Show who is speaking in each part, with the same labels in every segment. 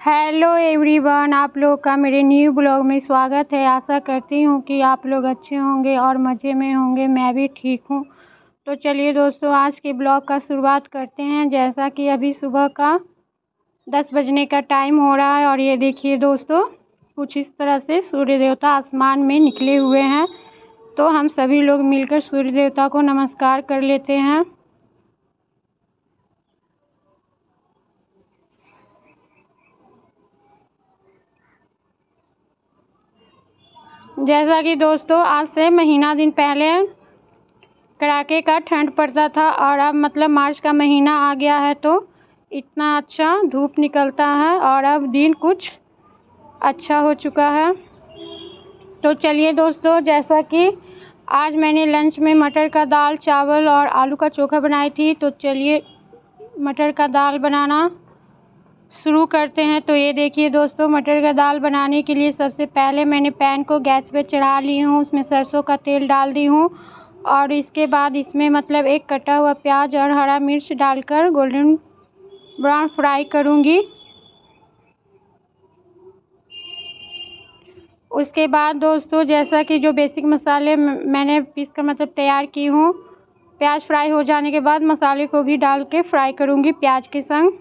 Speaker 1: Hello everyone आप लोग का मेरे न्यू ब्लॉग में स्वागत है। आशा करती हूँ कि आप लोग अच्छे होंगे और मज़े में होंगे। मैं भी ठीक हूँ। तो चलिए दोस्तों, आज के ब्लॉग का शुरुआत करते हैं। जैसा कि अभी सुबह का दस बजने का टाइम हो रहा है और ये देखिए दोस्तों, कुछ इस तरह से सूर्य देवता आसमान में निकले हुए हैं। तो हम सभी लोग मिलकर सूर्य देवता को नमस्कार कर लेते हैं। जैसा कि दोस्तों, आज से महीना दिन पहले कड़ाके का ठंड पड़ता था और अब मतलब मार्च का महीना आ गया है तो इतना अच्छा धूप निकलता है और अब दिन कुछ अच्छा हो चुका है। तो चलिए दोस्तों, जैसा कि आज मैंने लंच में मटर का दाल, चावल और आलू का चोखा बनाई थी तो चलिए मटर का दाल बनाना शुरू करते हैं। तो ये देखिए दोस्तों, मटर का दाल बनाने के लिए सबसे पहले मैंने पैन को गैस पे चढ़ा ली हूँ, उसमें सरसों का तेल डाल दी हूँ और इसके बाद इसमें मतलब एक कटा हुआ प्याज और हरा मिर्च डालकर गोल्डन ब्राउन फ्राई करूँगी। उसके बाद दोस्तों, जैसा कि जो बेसिक मसाले मैंने पीस कर मतलब तैयार की हूँ, प्याज फ्राई हो जाने के बाद मसाले को भी डाल के फ्राई करूँगी प्याज के संग।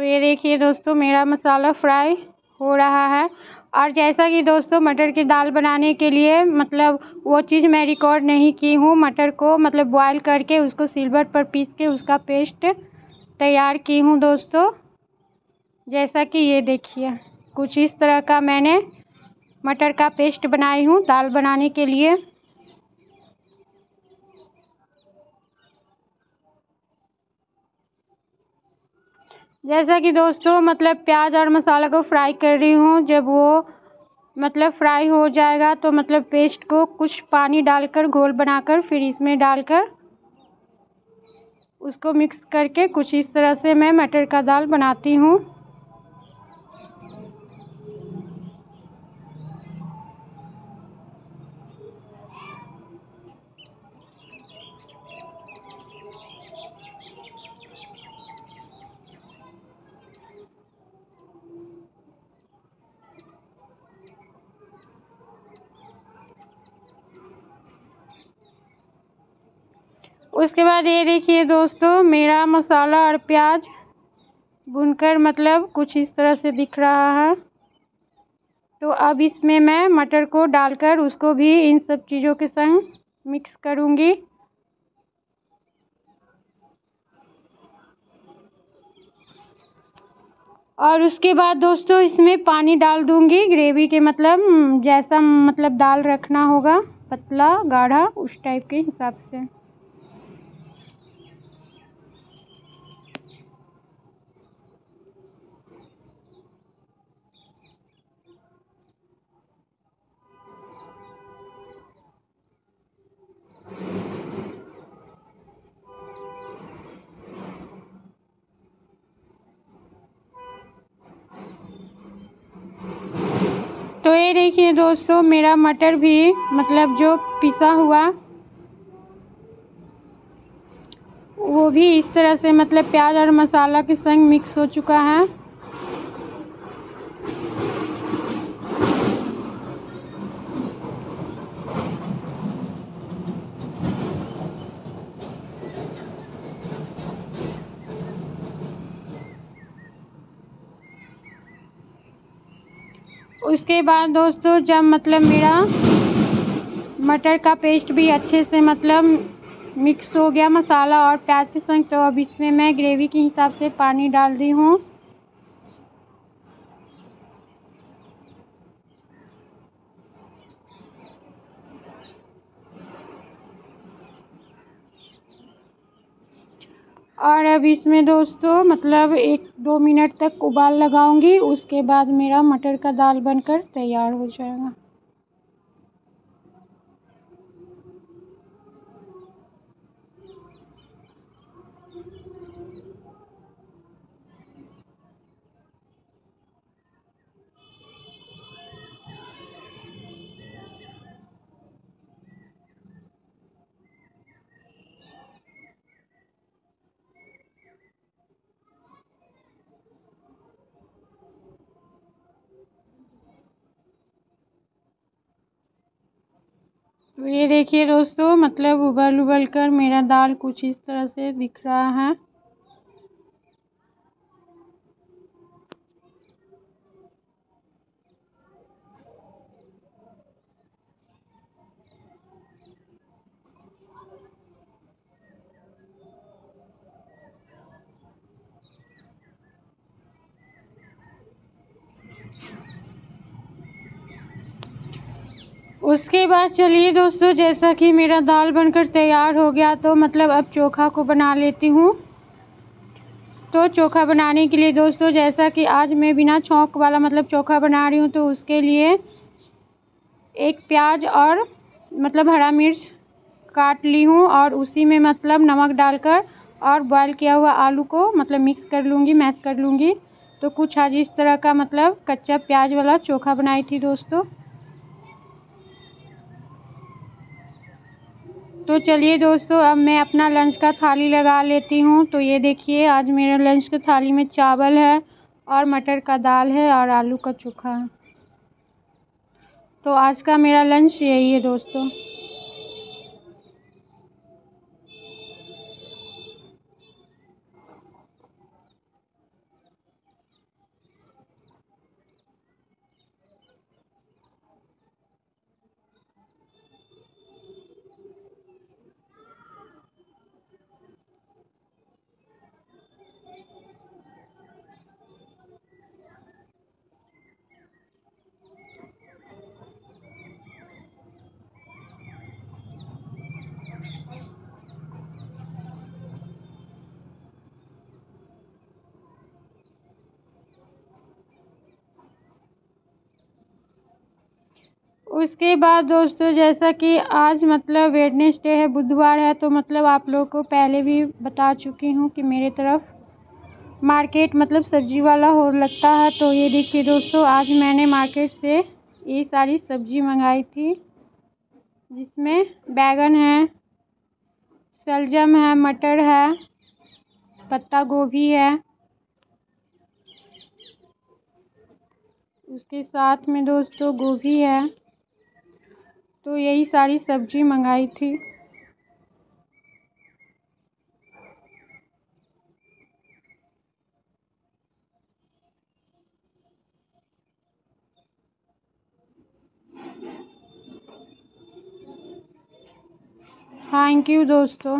Speaker 1: तो ये देखिए दोस्तों, मेरा मसाला फ्राई हो रहा है। और जैसा कि दोस्तों, मटर की दाल बनाने के लिए मतलब वो चीज़ मैं रिकॉर्ड नहीं की हूँ। मटर को मतलब बॉयल करके, उसको सिल्वर पर पीस के, उसका पेस्ट तैयार की हूँ दोस्तों। जैसा कि ये देखिए, कुछ इस तरह का मैंने मटर का पेस्ट बनाई हूँ दाल बनाने के लिए। जैसा कि दोस्तों मतलब प्याज और मसाला को फ्राई कर रही हूँ। जब वो मतलब फ्राई हो जाएगा तो मतलब पेस्ट को कुछ पानी डालकर, घोल बनाकर, फिर इसमें डालकर, उसको मिक्स करके कुछ इस तरह से मैं मटर का दाल बनाती हूँ। उसके बाद ये देखिए दोस्तों, मेरा मसाला और प्याज भुनकर मतलब कुछ इस तरह से दिख रहा है। तो अब इसमें मैं मटर को डालकर उसको भी इन सब चीज़ों के संग मिक्स करूँगी। और उसके बाद दोस्तों, इसमें पानी डाल दूँगी, ग्रेवी के मतलब जैसा मतलब दाल रखना होगा, पतला, गाढ़ा, उस टाइप के हिसाब से। तो ये देखिए दोस्तों, मेरा मटर भी मतलब जो पिसा हुआ, वो भी इस तरह से मतलब प्याज और मसाला के संग मिक्स हो चुका है। उसके बाद दोस्तों, जब मतलब मेरा मटर का पेस्ट भी अच्छे से मतलब मिक्स हो गया मसाला और प्याज के संग तो अब इसमें मैं ग्रेवी के हिसाब से पानी डाल दी हूँ। और अब इसमें दोस्तों मतलब एक दो मिनट तक उबाल लगाऊँगी, उसके बाद मेरा मटर का दाल बनकर तैयार हो जाएगा। ये देखिए दोस्तों मतलब उबल उबल कर मेरा दाल कुछ इस तरह से दिख रहा है। उसके बाद चलिए दोस्तों, जैसा कि मेरा दाल बनकर तैयार हो गया तो मतलब अब चोखा को बना लेती हूँ। तो चोखा बनाने के लिए दोस्तों, जैसा कि आज मैं बिना छौंक वाला मतलब चोखा बना रही हूँ तो उसके लिए एक प्याज और मतलब हरा मिर्च काट ली हूँ और उसी में मतलब नमक डालकर और बॉयल किया हुआ आलू को मतलब मिक्स कर लूँगी मैश कर लूँगी। तो कुछ आज इस तरह का मतलब कच्चा प्याज वाला चोखा बनाई थी दोस्तों। तो चलिए दोस्तों, अब मैं अपना लंच का थाली लगा लेती हूँ। तो ये देखिए, आज मेरे लंच की थाली में चावल है और मटर का दाल है और आलू का चोखा। है तो आज का मेरा लंच यही है दोस्तों। उसके बाद दोस्तों, जैसा कि आज मतलब वेडनेसडे है, बुधवार है तो मतलब आप लोगों को पहले भी बता चुकी हूँ कि मेरे तरफ़ मार्केट मतलब सब्ज़ी वाला हो लगता है। तो ये देखिए दोस्तों, आज मैंने मार्केट से ये सारी सब्ज़ी मंगाई थी, जिसमें बैगन है सलजम है, मटर है, पत्ता गोभी है। उसके साथ में दोस्तों, गोभी है। तो यही सारी सब्ज़ी मंगाई थी। थैंक यू दोस्तों।